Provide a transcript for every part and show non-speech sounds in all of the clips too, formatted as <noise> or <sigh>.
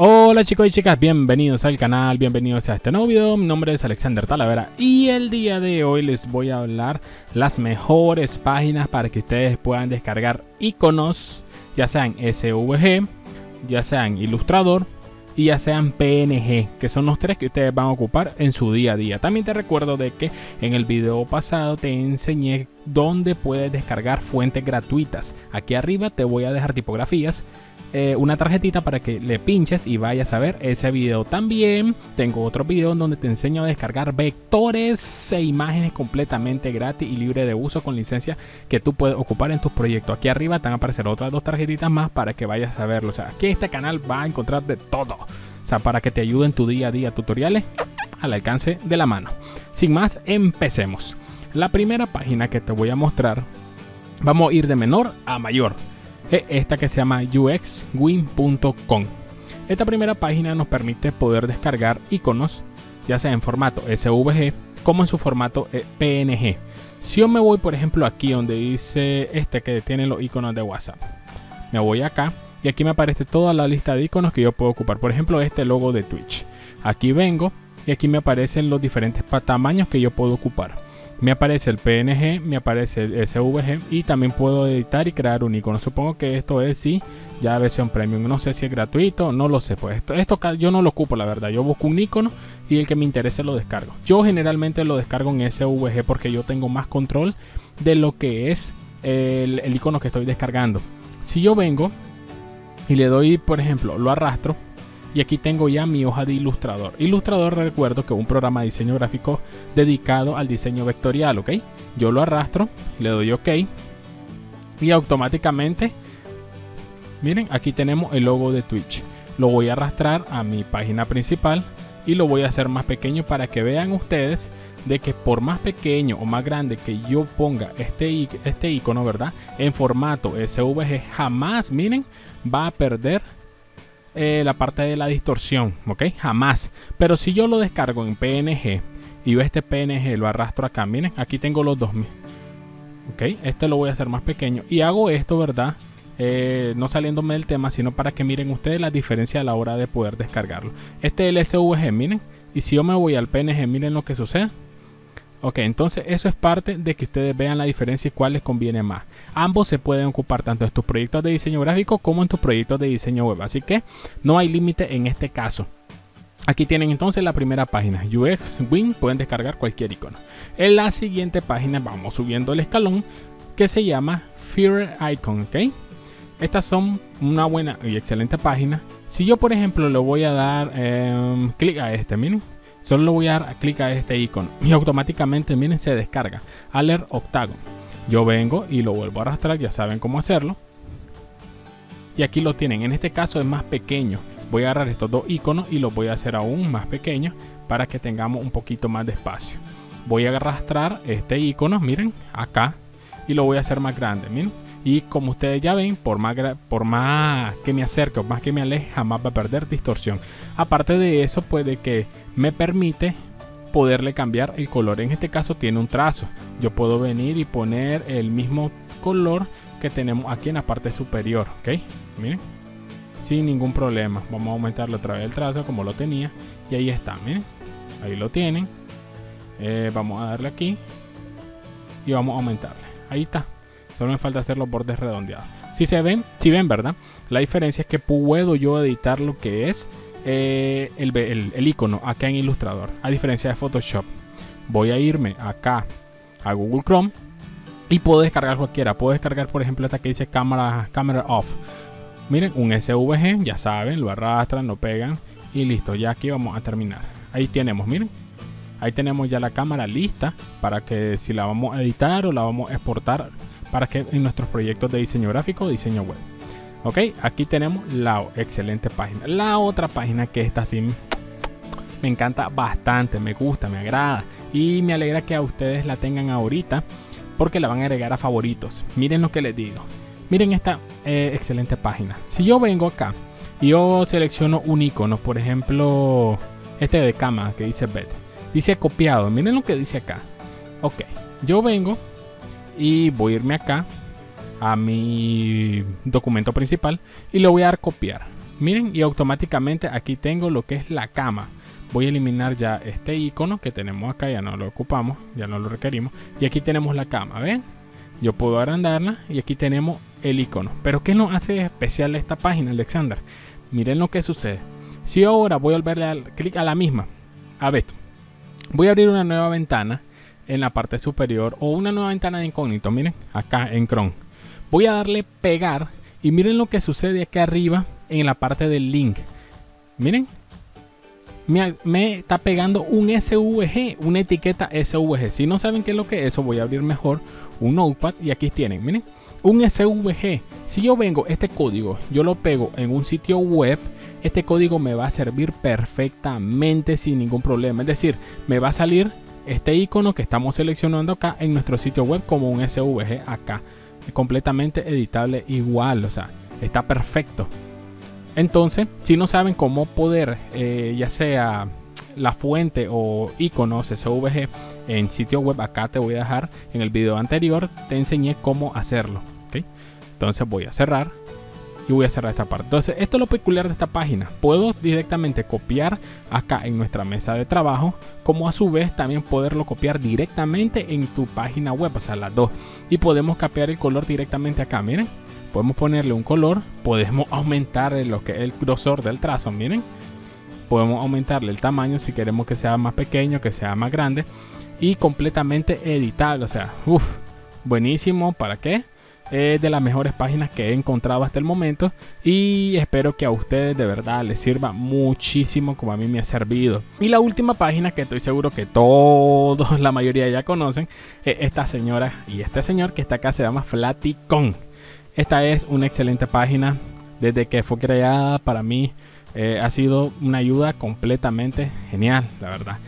Hola chicos y chicas, bienvenidos al canal, bienvenidos a este nuevo video, mi nombre es Alexander Talavera y el día de hoy les voy a hablar las mejores páginas para que ustedes puedan descargar iconos, ya sean SVG, ya sean Illustrator y ya sean PNG, que son los tres que ustedes van a ocupar en su día a día. También te recuerdo de que en el video pasado te enseñé dónde puedes descargar fuentes gratuitas. Aquí arriba te voy a dejar tipografías eh, una tarjetita para que le pinches y vayas a ver ese video. También tengo otro video donde te enseño a descargar vectores e imágenes completamente gratis y libre de uso con licencia que tú puedes ocupar en tus proyectos. Aquí arriba te van a aparecer otras dos tarjetitas más para que vayas a verlo. O sea, aquí este canal va a encontrar de todo. O sea, para que te ayuden tu día a día tutoriales al alcance de la mano. Sin más, empecemos. La primera página que te voy a mostrar, vamos a ir de menor a mayor esta que se llama uxwin.com. Esta primera página nos permite poder descargar iconos, ya sea en formato SVG como en su formato eh, PNG. Si yo me voy, por ejemplo, aquí donde dice este que tiene los iconos de WhatsApp, me voy acá y aquí me aparece toda la lista de iconos que yo puedo ocupar. Por ejemplo, este logo de Twitch. Aquí vengo y aquí me aparecen los diferentes tamaños que yo puedo ocupar me aparece el PNG, me aparece el SVG y también puedo editar y crear un icono. Supongo que esto es sí, ya versión premium. No sé si es gratuito, no lo sé. Pues esto, esto yo no lo ocupo, la verdad. Yo busco un icono y el que me interese lo descargo. Yo generalmente lo descargo en SVG porque yo tengo más control de lo que es el, el icono que estoy descargando. Si yo vengo y le doy, por ejemplo, lo arrastro y aquí tengo ya mi hoja de ilustrador. Ilustrador recuerdo que es un programa de diseño gráfico dedicado al diseño vectorial, ¿ok? Yo lo arrastro, le doy OK y automáticamente, miren, aquí tenemos el logo de Twitch. Lo voy a arrastrar a mi página principal y lo voy a hacer más pequeño para que vean ustedes de que por más pequeño o más grande que yo ponga este, este icono, ¿verdad? En formato SVG, jamás, miren, va a perder eh, la parte de la distorsión, ¿ok? Jamás. Pero si yo lo descargo en PNG y yo este PNG lo arrastro acá, miren, aquí tengo los 2000. Ok, este lo voy a hacer más pequeño. Y hago esto, ¿verdad? Eh, no saliéndome del tema, sino para que miren ustedes la diferencia a la hora de poder descargarlo. Este es el SVG, miren. Y si yo me voy al PNG, miren lo que sucede. Ok, entonces eso es parte de que ustedes vean la diferencia y cuál les conviene más. Ambos se pueden ocupar tanto en tus proyectos de diseño gráfico como en tus proyectos de diseño web. Así que no hay límite en este caso. Aquí tienen entonces la primera página, UX Win, pueden descargar cualquier icono. En la siguiente página vamos subiendo el escalón que se llama Fear Icon, ¿ok? Estas son una buena y excelente página. Si yo por ejemplo le voy a dar em, clic a este, miren, Solo le voy a dar clic a este icono y automáticamente, miren, se descarga. Alert Octagon. Yo vengo y lo vuelvo a arrastrar, ya saben cómo hacerlo. Y aquí lo tienen. En este caso es más pequeño. Voy a agarrar estos dos iconos y los voy a hacer aún más pequeños para que tengamos un poquito más de espacio. Voy a arrastrar este icono, miren, acá. Y lo voy a hacer más grande, miren. Y como ustedes ya ven, por más, por más que me acerque o más que me aleje, jamás va a perder distorsión. Aparte de eso, puede que me permite poderle cambiar el color. En este caso tiene un trazo. Yo puedo venir y poner el mismo color que tenemos aquí en la parte superior. ¿Ok? Miren. Sin ningún problema. Vamos a aumentarle otra vez el trazo como lo tenía. Y ahí está. Miren. Ahí lo tienen. Eh, vamos a darle aquí. Y vamos a aumentarle. Ahí está. Solo me falta hacer los bordes redondeados. Si se ven, si ven, ¿verdad? La diferencia es que puedo yo editar lo que es eh, el, icono acá en Illustrator. A diferencia de Photoshop. Voy a irme acá a Google Chrome y puedo descargar cualquiera. Puedo descargar, por ejemplo, esta que dice cámara, camera off. Miren, un SVG, ya saben, lo arrastran, lo pegan y listo. Ya aquí vamos a terminar. Ahí tenemos, miren. Ahí tenemos ya la cámara lista para que si la vamos a editar o la vamos a exportar para que en nuestros proyectos de diseño gráfico o diseño web. Ok, aquí tenemos la excelente página. La otra página que está así <tsk> me encanta bastante, me gusta, me agrada y me alegra que a ustedes la tengan ahorita porque la van a agregar a favoritos. Miren lo que les digo. Miren esta eh, excelente página. Si yo vengo acá y yo selecciono un icono, por ejemplo, este de cama que dice bed, dice copiado. Miren lo que dice acá. Ok, yo vengo y voy a irme acá a mi documento principal y lo voy a dar copiar. miren y automáticamente aquí tengo lo que es la cama. Voy a eliminar ya este icono que tenemos acá ya no lo ocupamos ya no lo requerimos. Y aquí tenemos la cama ven yo puedo agrandarla y aquí tenemos el icono. Pero qué nos hace especial esta página Alexander miren lo que sucede. Si ahora voy a volverle al clic a la misma a ver voy a abrir una nueva ventana en la parte superior o una nueva ventana de incógnito miren acá en Chrome voy a darle pegar y miren lo que sucede aquí arriba en la parte del link miren me, está pegando un SVG, una etiqueta SVG. Si no saben qué es lo que es eso, voy a abrir mejor un notepad y aquí tienen, miren, un SVG. Si yo vengo este código, yo lo pego en un sitio web, este código me va a servir perfectamente sin ningún problema. Es decir, me va a salir este icono que estamos seleccionando acá en nuestro sitio web como un SVG acá. Completamente editable igual, o sea, está perfecto. Entonces, si no saben cómo poder, eh, ya sea la fuente o iconos SVG en sitio web, acá te voy a dejar en el video anterior, te enseñé cómo hacerlo. Entonces voy a cerrar y voy a cerrar esta parte. Entonces, esto es lo peculiar de esta página. Puedo directamente copiar acá en nuestra mesa de trabajo, como a su vez también poderlo copiar directamente en tu página web, o sea, las dos. Y podemos cambiar el color directamente acá, miren podemos ponerle un color, podemos aumentar lo que es el grosor del trazo, miren. Podemos aumentarle el tamaño si queremos que sea más pequeño, que sea más grande y completamente editable, o sea, uff, buenísimo, ¿para qué? Es de las mejores páginas que he encontrado hasta el momento y espero que a ustedes de verdad les sirva muchísimo como a mí me ha servido. Y la última página que estoy seguro que todos, la mayoría ya conocen, es esta señora y este señor que está acá se llama Flaticon. Esta es una excelente página. Desde que fue creada para mí eh, ha sido una ayuda completamente genial, la verdad.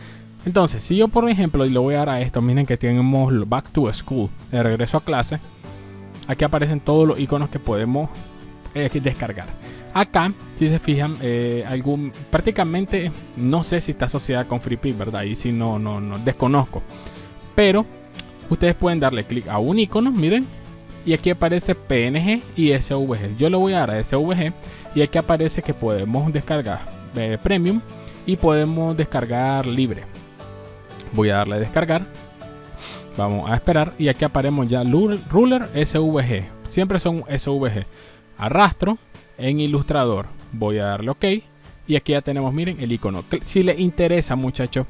Entonces, si yo por ejemplo, y lo voy a dar a esto, miren que tenemos Back to School, de regreso a clase. Aquí aparecen todos los iconos que podemos eh, descargar. Acá, si se fijan, eh, algún, prácticamente no sé si está asociada con FreePik, ¿verdad? Y si no, no, no, desconozco. Pero ustedes pueden darle clic a un icono, miren, y aquí aparece PNG y SVG. Yo le voy a dar a SVG y aquí aparece que podemos descargar eh, Premium y podemos descargar libre. Voy a darle a descargar. Vamos a esperar y aquí aparecemos ya Ruler SVG. Siempre son SVG. Arrastro en ilustrador. Voy a darle OK y aquí ya tenemos, miren, el icono. Si les interesa, muchachos,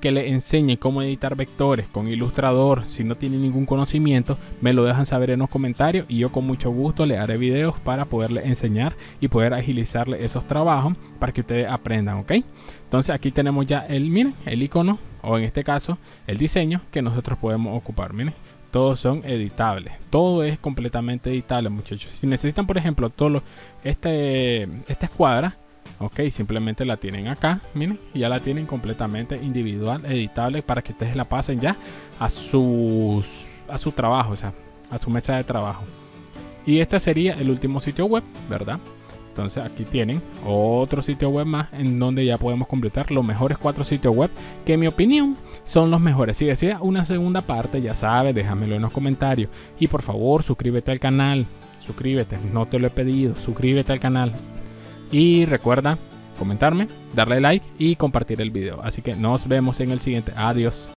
que le enseñe cómo editar vectores con Illustrator, si no tiene ningún conocimiento, me lo dejan saber en los comentarios y yo con mucho gusto le haré videos para poderle enseñar y poder agilizarle esos trabajos para que ustedes aprendan, ¿ok? Entonces aquí tenemos ya el, miren, el icono o en este caso el diseño que nosotros podemos ocupar, miren. Todos son editables. Todo es completamente editable, muchachos. Si necesitan, por ejemplo, todo este, esta escuadra, ok simplemente la tienen acá miren y ya la tienen completamente individual editable para que ustedes la pasen ya a sus a su trabajo o sea a su mesa de trabajo y este sería el último sitio web verdad entonces aquí tienen otro sitio web más en donde ya podemos completar los mejores cuatro sitios web que en mi opinión son los mejores. Si desea una segunda parte, ya sabes, déjamelo en los comentarios. Y por favor, suscríbete al canal. Suscríbete, no te lo he pedido. Suscríbete al canal. Y recuerda comentarme, darle like y compartir el video. Así que nos vemos en el siguiente. Adiós.